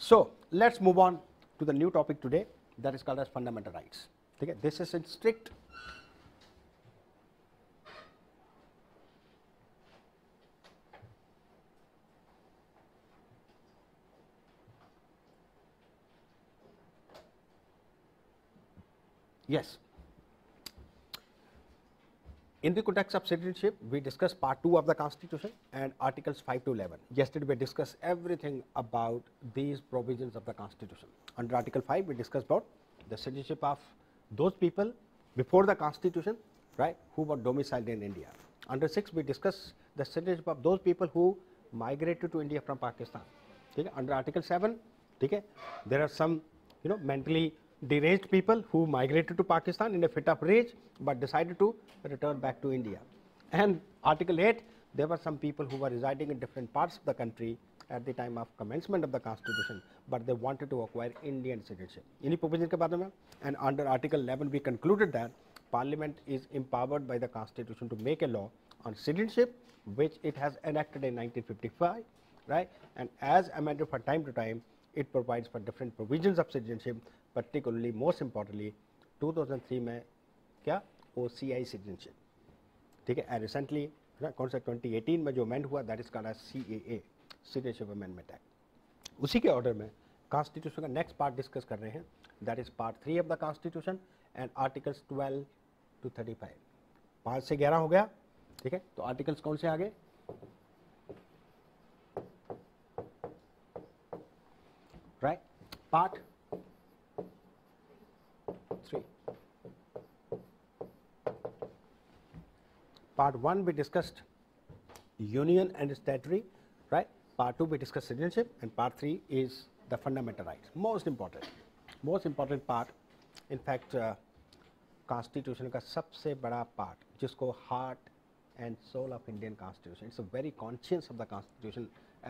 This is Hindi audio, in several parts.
So let's move on to the new topic today that is called as fundamental rights. Okay, this is in strict yes in the context of citizenship, we discussed part 2 of the constitution and articles 5 to 11. Yesterday we discussed everything about these provisions of the constitution. Under article 5 we discussed about the citizenship of those people before the constitution, right, who were domiciled in India. Under 6 we discussed the citizenship of those people who migrated to India from Pakistan. Okay? Under article 7, okay, there are some you know mentally deranged people who migrated to Pakistan in a fit of rage but decided to return back to India. And Article 8, there were some people who were residing in different parts of the country at the time of commencement of the constitution, but they wanted to acquire Indian citizenship. And under Article 11, we concluded that Parliament is empowered by the constitution to make a law on citizenship, which it has enacted in 1955, right? And as amended from time to time, it provides for different provisions of citizenship, particularly, most importantly 2003 में क्या? ओ सी आई सिटीजनशिप ठीक है? रिसेंटली कौन सा? 2018 में जो अमेंड हुआ that is called C A A citizenship amendment act उसी के ऑर्डर में कॉन्स्टिट्यूशन का नेक्स्ट पार्ट डिस्कस कर रहे हैं। That is part three of the constitution and articles 12 to 35 पाँच से ग्यारह हो गया। ठीक है? तो आर्टिकल्स कौन से आ गए Right part 3. Part 1 we discussed union and statutory, right? Part 2 we discussed citizenship and part 3 is the fundamental rights. Most important, most important part, in fact, uh, constitution का सबसे बड़ा पार्ट जिसको heart and soul of Indian constitution it's a very conscious of the constitution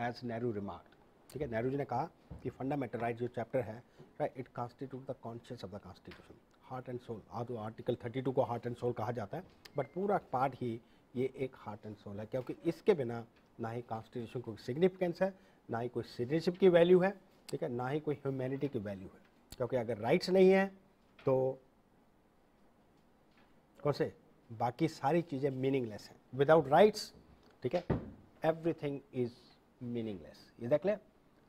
as Nehru remark ठीक है, नेहरू जी ने कहा कि फंडामेंटल राइट जो चैप्टर है right it constitute the conscious of the constitution heart and soul आज आर्टिकल 32 को हार्ट एंड सोल कहा जाता है बट पूरा पार्ट ही ये एक हार्ट एंड सोल है, क्योंकि इसके बिना ना ही कॉन्स्टिट्यूशन कोई सिग्निफिकेंस है, ना ही कोई सिटीजनशिप की वैल्यू है, ठीक है, ना ही कोई ह्यूमैनिटी की वैल्यू है. क्योंकि अगर राइट्स नहीं है तो कौन से? बाकी सारी चीज़ें मीनिंगलेस हैं. विदाउट राइट्स ठीक है एवरीथिंग इज़ मीनिंगलेस ये देख clear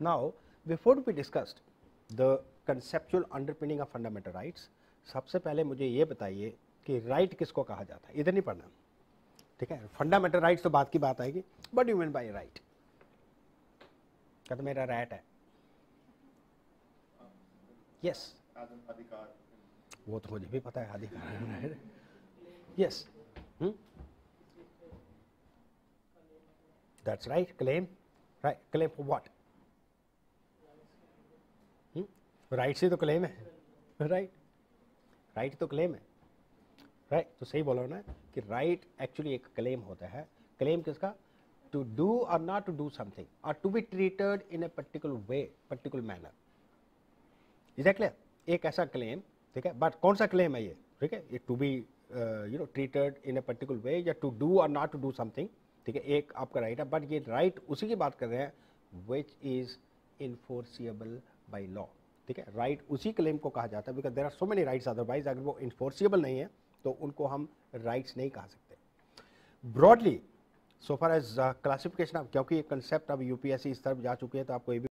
now before be discussed the conceptual underpinning of fundamental rights सबसे पहले मुझे ये बताइए कि राइट किसको कहा जाता है? इधर नहीं पढ़ना। ठीक है? फंडामेंटल राइट्स तो बात की बात आएगी। But you mean by right क्या तो मेरा राइट है। यस अधिकार वो तो मुझे भी पता है, अधिकार yes that's right claim right claim for what right से तो क्लेम है। राइट राइट तो क्लेम है। राइट तो सही बोलो ना कि राइट एक्चुअली एक क्लेम होता है। क्लेम किसका? टू डू और नॉट टू डू समथिंग और to be treated in a particular way particular manner is a clear एक ऐसा क्लेम ठीक है? बट कौन सा क्लेम है ये? ठीक है? ये to be you know treated in a particular way या टू डू और नॉट टू डू समथिंग ठीक है? एक आपका राइट है। बट ये राइट उसी की बात कर रहे हैं which is enforceable by law ठीक है राइट उसी क्लेम को कहा जाता है because there are so many rights otherwise अगर वो इन्फोर्सिबल नहीं है तो उनको हम राइट्स नहीं कहा सकते। Broadly so far as classification of क्योंकि ये कंसेप्ट अब यूपीएससी इस तरफ़ जा चुके हैं तो आपको ये भी